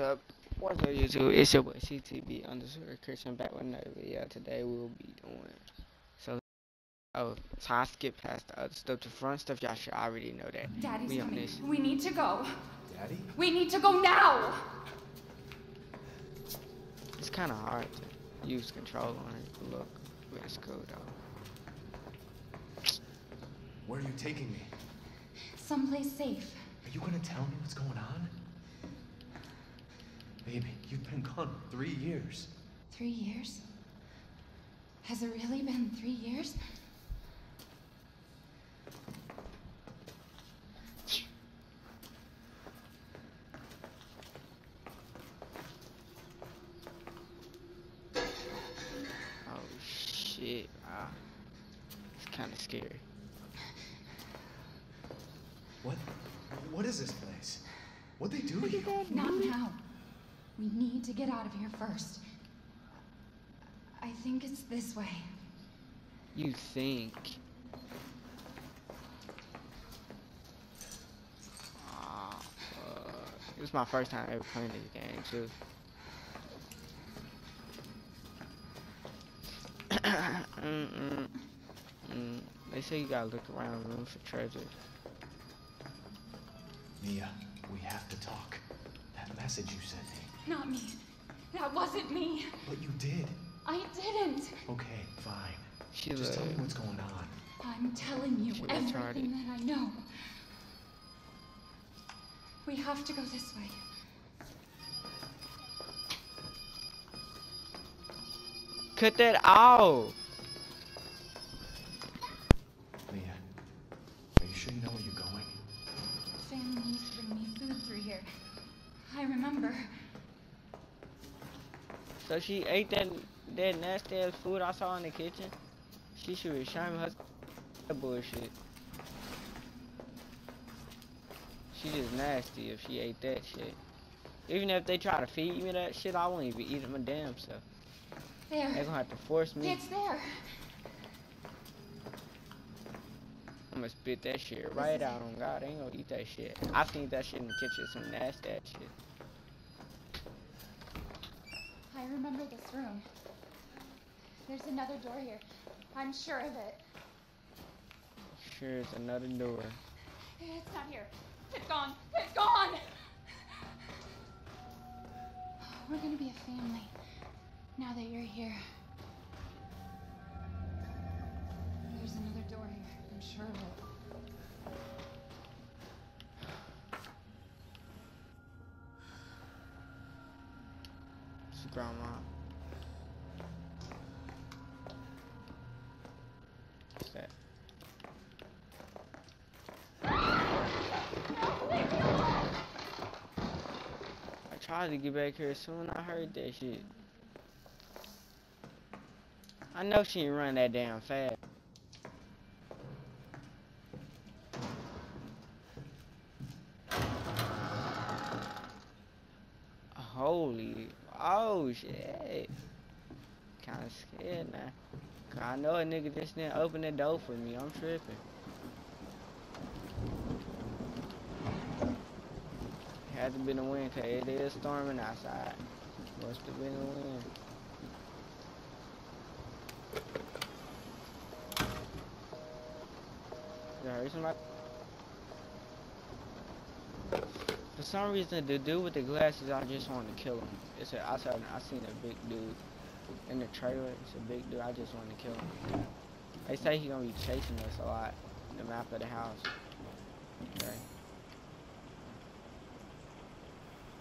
up? What's up, YouTube? It's your boy CTB underscore Christian back with another video. Today we'll be doing so. Oh, so I skipped past the other stuff. The front stuff, y'all should already know that. Daddy's we coming. this. We need to go. Daddy? We need to go now. It's kind of hard to use control on it. Look, but it's cool though. Where are you taking me? Someplace safe. Are you gonna tell me what's going on? Baby, you've been gone three years. Three years? Has it really been three years? Oh shit! Ah, it's kind of scary. What? What is this place? What'd they do to you? Not now. We need to get out of here first. I think it's this way. You think? Ah, fuck. It was my first time ever playing this game too. mm, mm, mm. They say you gotta look around the room for treasure. Mia, we have to talk. That message you sent me. Not me. That wasn't me. But you did. I didn't. Okay, fine. She Just tell me what's going on. I'm telling you She everything retarded. that I know. We have to go this way. Cut that out! Mia, are you sure you know where you're going? Family used to bring me food through here. I remember. So she ate that that nasty ass food I saw in the kitchen. She should of her that bullshit. She just nasty if she ate that shit. Even if they try to feed me that shit, I won't even eat it my damn self. They There. gonna have to force me. It's there. I'm gonna spit that shit right out on God. I ain't gonna eat that shit. I seen that shit in the kitchen, some nasty ass shit. I remember this room. There's another door here. I'm sure of it. Sure, it's another door. It's not here. It's gone. It's gone. We're gonna be a family now that you're here. There's another door here. I'm sure of it. Grandma. I tried to get back here soon I heard that shit. I know she ain't run that damn fast. Holy, oh shit. Kinda scared now. 'Cause I know a nigga just didn't open the door for me. I'm tripping. Had to be the wind, cause it is storming outside. Must have been the wind. You heard somebody? For some reason, the dude with the glasses, I just want to kill him. It's a, I saw, I seen a big dude in the trailer. It's a big dude. I just want to kill him. They say he's gonna be chasing us a lot. The map of the house. Okay.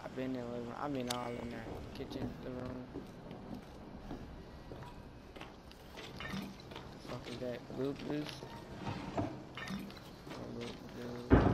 I've been in the living room. I've been all in there. Kitchen, living room. The fuck is that? Blue blues? Blue blues.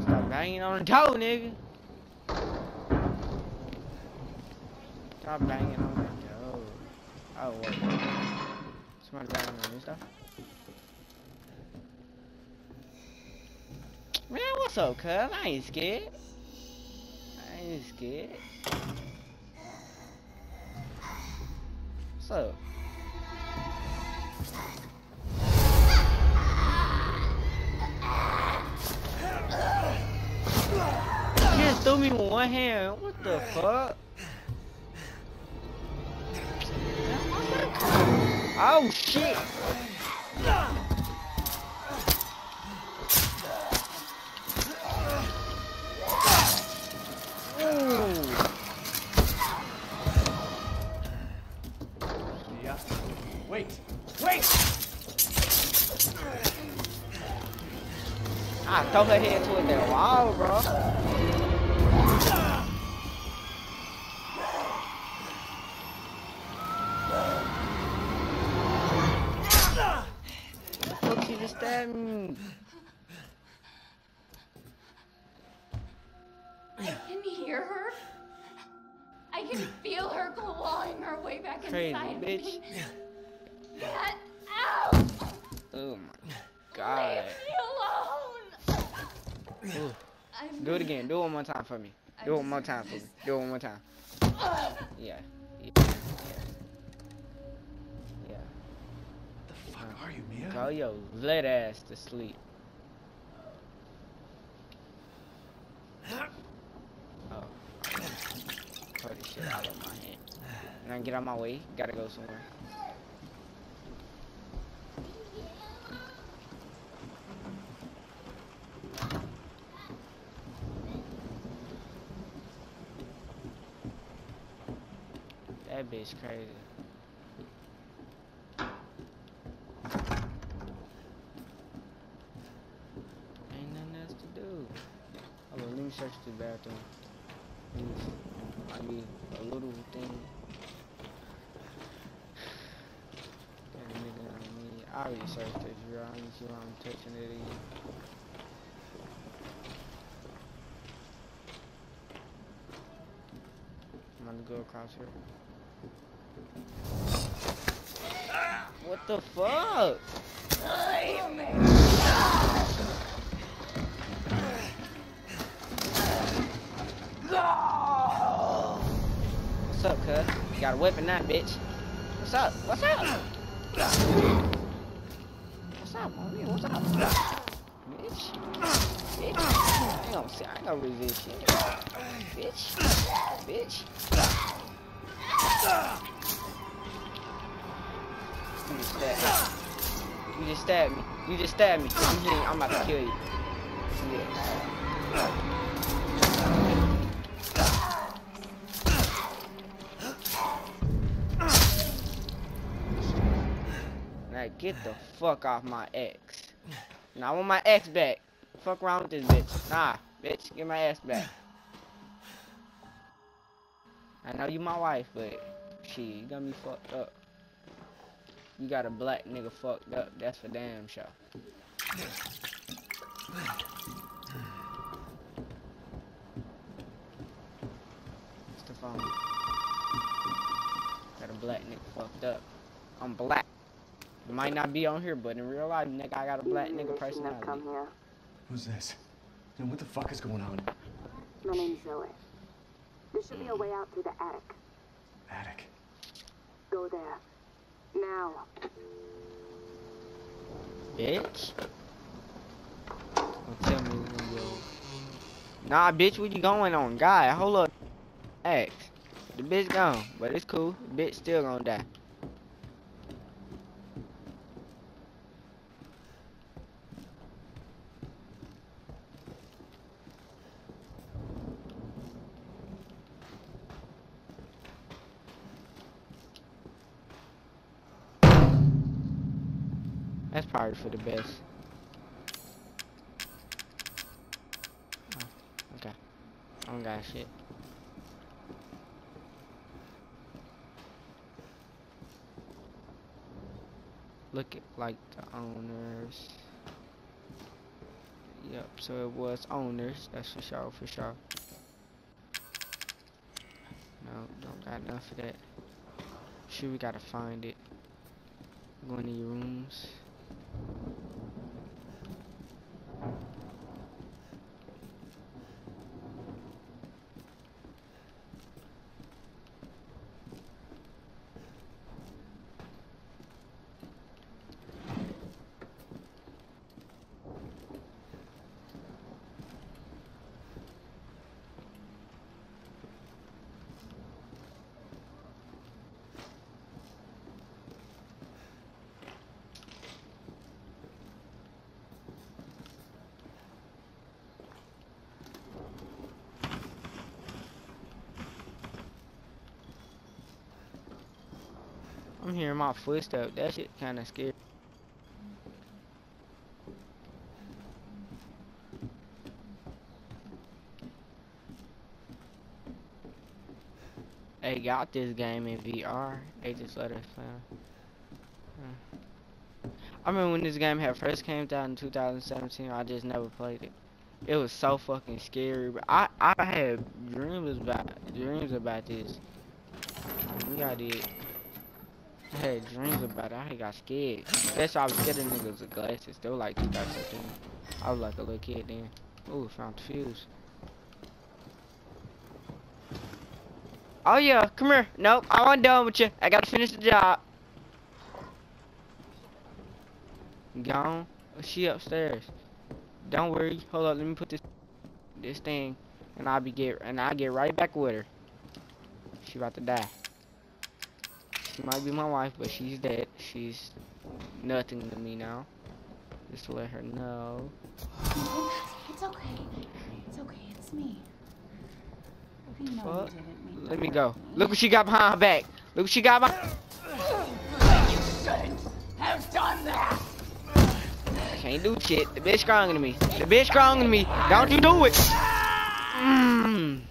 Stop banging on the door, nigga. Stop banging on the toe. Oh, wait. Somebody banging on this stuff? Man, What's up, cuz? I ain't scared. I ain't scared. What's up? Threw me with one hand. What the fuck? Oh shit! Yeah. Wait. Wait! I throw her head to that wall, bro. She just stabbed me? I can hear her. I can feel her clawing her way back Crazy inside bitch. me. Get out! Oh my god. Leave me alone! Do it again. Do it one more time for me. Do it one more time for me. Do it one more time. Yeah. Yeah. Yeah. Are you, Mia? Call your lit ass to sleep. Oh. Throw this shit out of my hand. Now get out my way. Gotta go somewhere. That bitch crazy. Ain't nothing else to do. Oh, well, let me search the bathroom. I mean, a little thing. Nigga on me. I already searched this, bro. I see why I'm touching it again. I'm gonna go across here. What the fuck? What's You got a weapon now, bitch. What's up? What's up? What's up, homie? What's up? Bitch. Bitch. I ain't gonna, say- I ain't gonna resist shit. Bitch. Bitch. You just stabbed me. You just stabbed me. You just stabbed me. I'm I'm about to kill you. Yeah. Get the fuck off my ex. Now I want my ex back. Fuck around with this bitch. Nah, bitch, get my ass back. I know you my wife, but she you got me fucked up. You got a black nigga fucked up. That's for damn sure. It's the phone. Got a black nigga fucked up. I'm black. It might not be on here, but in real life, nigga, I got a black nigga personality. Come here. Who's this? And what the fuck is going on? My name's Zoe. There should be a way out through the attic. Attic. Go there. Now. Bitch. Don't tell me where you go. Nah, bitch, what you going on? Guy, hold up. X. The bitch gone, but it's cool. The bitch still gonna die. That's probably for the best. Oh, okay. I don't got shit. Look at like the owners. Yep, so it was owners, that's for sure, for sure. No, don't got enough of that. Sure, we gotta find it. Go into your rooms. I'm hearing my footsteps. That shit kind of scary. They got this game in VR. They just let us play. Hmm. I remember when this game had first came out in 2017. I just never played it. It was so fucking scary. But I I had dreams about dreams about this. Yeah, I did. Had dreams about it. I got scared. Especially I was of niggas with glasses. They were like 2017. I was like a little kid then. Ooh, found the fuse. Oh yeah, come here. Nope, I'm done with you. I gotta finish the job. Gone. Oh, she upstairs. Don't worry. Hold up. Let me put this this thing, and I'll be get and I'll get right back with her. She about to die. She might be my wife, but she's dead. She's nothing to me now. Just to let her know. It's okay. It's okay. It's me. Know you didn't mean Let me go. Look what she got behind her back. Look what she got behind. You shouldn't Have done that. Can't do shit. The bitch stronger than me. The bitch stronger than me. Don't you do it. Mm.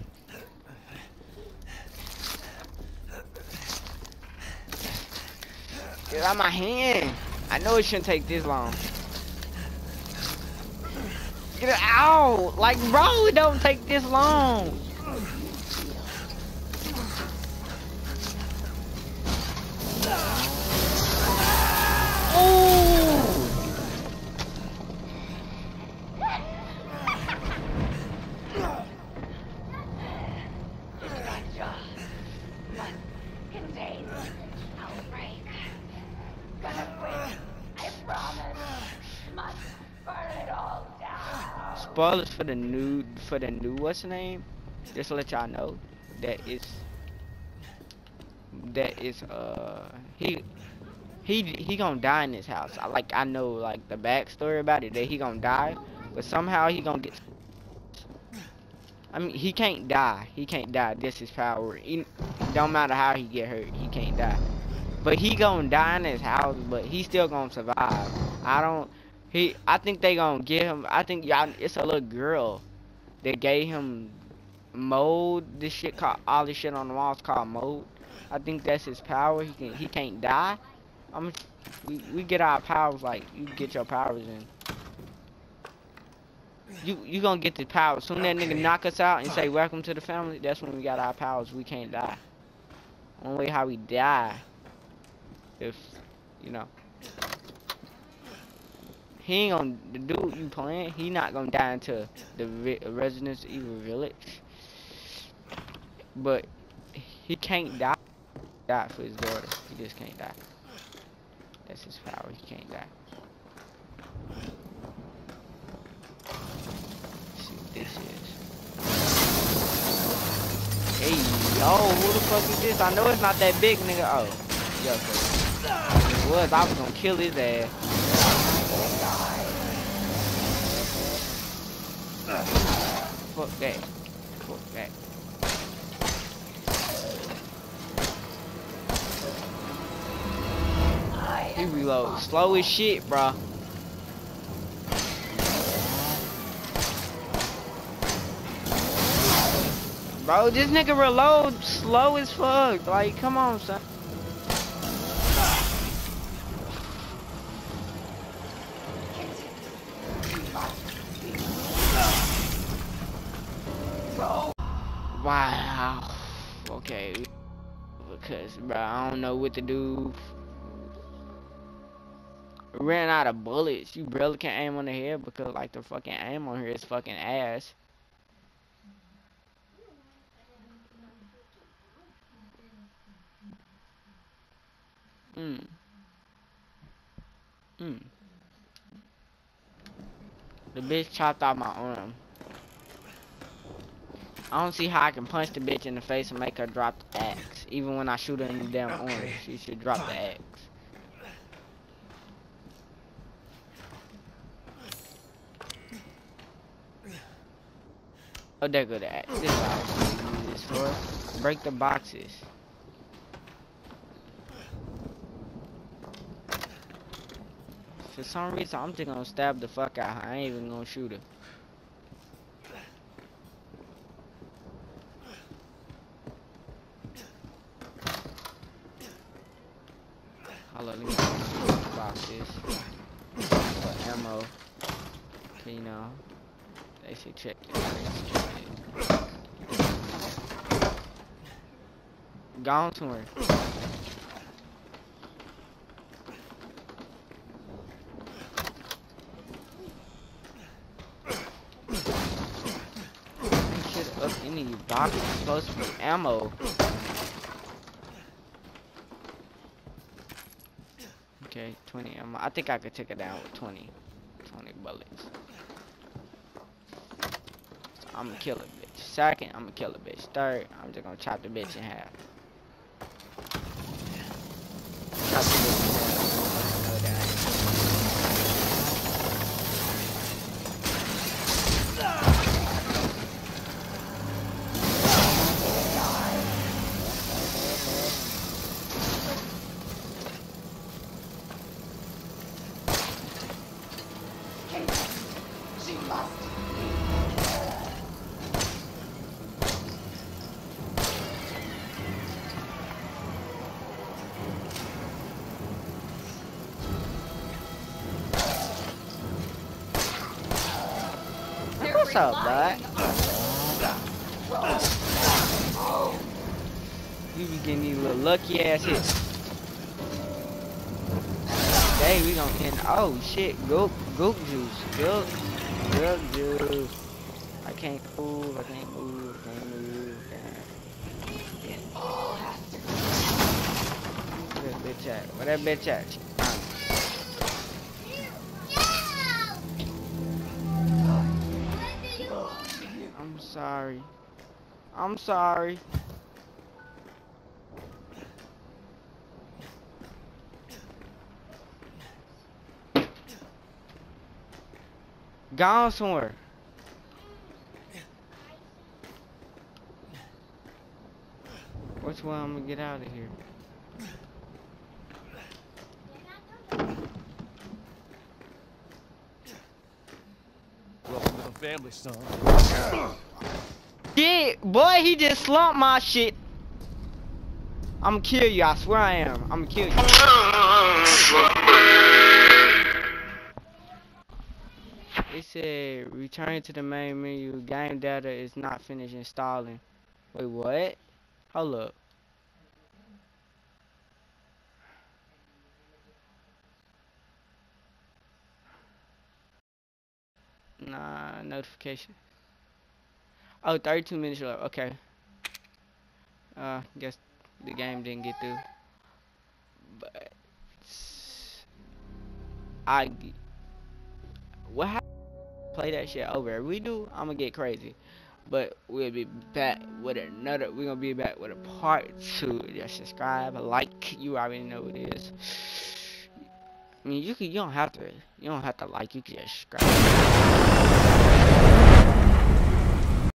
Get out my hand. I know it shouldn't take this long. Get it out. Like, bro, it don't take this long. Ooh. Contain outbreak. Gonna quit. I promise. Must burn it all down. Spoilers for the new for the new what's name? Just to let y'all know that is that is uh he he he gonna die in this house. I like I know like the backstory about it that he gonna die but somehow he gonna get I mean he can't die. He can't die. This is power. He, don't matter how he get hurt he can't die. But he gonna die in his house but he still gonna survive. I don't he, I think they gonna give him. I think y'all. It's a little girl that gave him mold. This shit called all this shit on the walls called mold. I think that's his power. He can. He can't die. I'm. We we get our powers like you get your powers in. You you gonna get the powers. Soon that nigga knock us out and say welcome to the family. That's when we got our powers. We can't die. Only how we die. If you know. He ain't gonna the dude you playing. He not gonna die into the vi- Resident Evil Village. But he can't die. Die for his daughter. He just can't die. That's his power. He can't die. Let's see what this is. Hey, yo, who the fuck is this? I know it's not that big, nigga. Oh, yo, it was, I was gonna kill his ass. Fuck that. Fuck that. He reload slow as shit, bro. Bro, this nigga reload slow as fuck. Like, come on, son. Bro, I don't know what to do. Ran out of bullets. You barely can't aim on the head because, like, the fucking aim on here is fucking ass. Mm. Mm. The bitch chopped off my arm. I don't see how I can punch the bitch in the face and make her drop the axe. Even when I shoot her in the damn okay. orange, she should drop Fine. the axe. Oh, there go the axe. This is this for. Break the boxes. For some reason, I'm just gonna stab the fuck out her. I ain't even gonna shoot her. Check. Gone somewhere. Shit up any box is supposed to be ammo. Okay, 20 ammo. I think I could take it down with 20. 20 bullets. I'm gonna kill a bitch. Second, I'm gonna kill a bitch. Third, I'm just gonna chop the bitch in half. Up, bud? You be getting these little lucky ass hits. Hey, we gonna end. Oh shit, goop, goop juice, goop, goop juice. I can't move, I can't move, I can't move. Damn. To Where that bitch at? Where that bitch at? Sorry. I'm sorry. Gone somewhere. Which one I'm gonna get out of here? Welcome to the family, son. Yeah, boy, he just slumped my shit. I'ma kill you, I swear I am. I'ma kill you. It said, return to the main menu. Game data is not finished installing. Wait, what? Hold up. Nah, notification. Oh, 32 minutes left. Okay. Uh, guess the game didn't get through. But I what happened? Play that shit over. If we do, I'm gonna get crazy. But we'll be back with another. We're gonna be back with a part two. Just subscribe, like. You already know what it is. I mean, you can. You don't have to. You don't have to like. You can just subscribe.